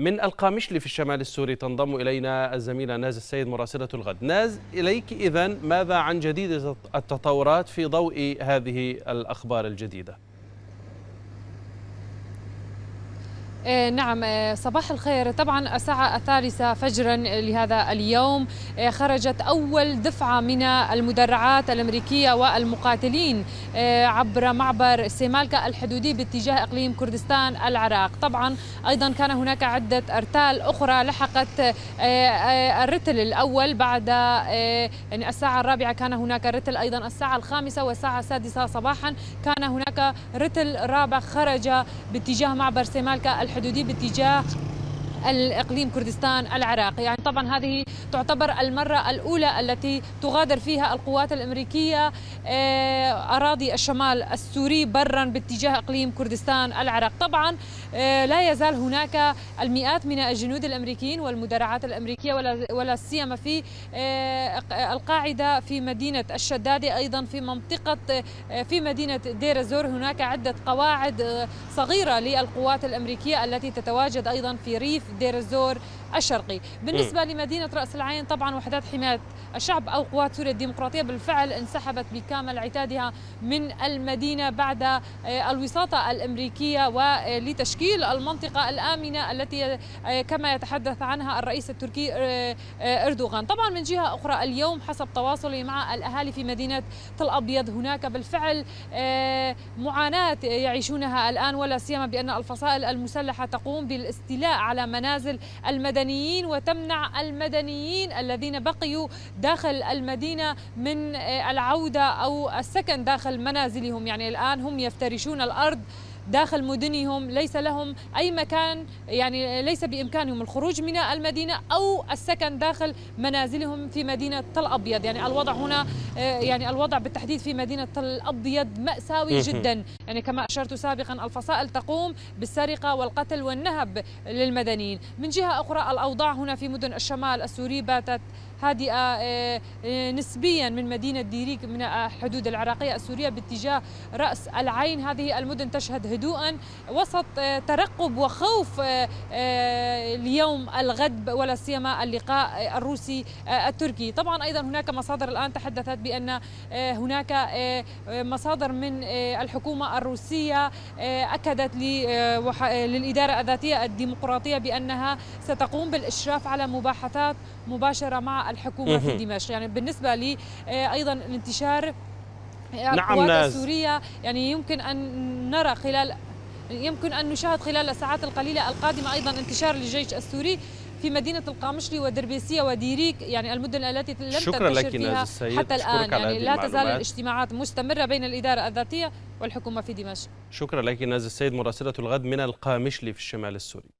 من القامشلي في الشمال السوري تنضم إلينا الزميلة ناز السيد مراسلة الغد ناز إليك إذا ماذا عن جديد التطورات في ضوء هذه الأخبار الجديدة؟ نعم إيه، صباح الخير. طبعا الساعة الثالثة فجرا لهذا اليوم إيه، خرجت أول دفعة من المدرعات الأمريكية والمقاتلين عبر معبر سيمالكا الحدودي باتجاه إقليم كردستان العراق. طبعا أيضا كان هناك عدة أرتال أخرى لحقت الرتل الأول بعد يعني الساعة الرابعة كان هناك رتل أيضا الساعة الخامسة والساعة السادسة صباحا كان هناك رتل رابع خرج باتجاه معبر سيمالكا الحدودي باتجاه الإقليم كردستان العراقي. يعني طبعا هذه تعتبر المرة الأولى التي تغادر فيها القوات الأمريكية آه، أراضي الشمال السوري برا باتجاه إقليم كردستان العراق. طبعا آه، لا يزال هناك المئات من الجنود الأمريكيين والمدرعات الأمريكية ولا سيما في آه، القاعدة في مدينة الشدادي أيضا في منطقة في مدينة دير الزور. هناك عدة قواعد صغيرة للقوات الأمريكية التي تتواجد أيضا في ريف دير الزور الشرقي بالنسبة م. لمدينة رأس العين طبعا وحدات حماية الشعب أو قوات سوريا الديمقراطية بالفعل انسحبت بكامل عتادها من المدينة بعد آه، الوساطة الأمريكية ولتشكيل المنطقة الآمنة التي آه، كما يتحدث عنها الرئيس التركي آه، أردوغان طبعا من جهة أخرى اليوم حسب تواصلي مع الأهالي في مدينة تل أبيض هناك بالفعل معاناة يعيشونها الآن ولا سيما بأن الفصائل المسلحة تقوم بالاستيلاء على منازل المدنيين وتمنع المدنيين الذين بقيوا داخل المدينة من العودة أو السكن داخل منازلهم. يعني الآن هم يفترشون الأرض داخل مدنهم ليس لهم أي مكان يعني ليس بإمكانهم الخروج من المدينة أو السكن داخل منازلهم في مدينة تل أبيض. يعني الوضع هنا يعني الوضع بالتحديد في مدينة تل أبيض مأساوي جدا. يعني كما أشرت سابقا الفصائل تقوم بالسرقة والقتل والنهب للمدنيين. من جهة أخرى الأوضاع هنا في مدن الشمال السوري باتت هادئة آه، آه، نسبيا من مدينة ديريك من الحدود العراقية السورية باتجاه رأس العين. هذه المدن تشهد هدوءا وسط آه، ترقب وخوف اليوم الغد ولا سيما اللقاء الروسي التركي. طبعا أيضا هناك مصادر الآن تحدثت بأن هناك مصادر من الحكومة الروسية أكدت للإدارة الذاتية الديمقراطية بأنها ستقوم بالإشراف على مباحثات مباشرة مع الحكومة في دمشق. يعني بالنسبة لي أيضا الانتشار نعم القوات السورية يعني يمكن أن نرى خلال يمكن أن نشاهد خلال الساعات القليلة القادمة أيضا انتشار للجيش السوري في مدينة القامشلي ودربيسية وديريك. يعني المدن التي لم شكرا تنتشر لك فيها. حتى الآن. يعني لا تزال الاجتماعات مستمرة بين الإدارة الذاتية والحكومة في دمشق. شكرا لك ناز السيد. مراسلة الغد من القامشلي في الشمال السوري.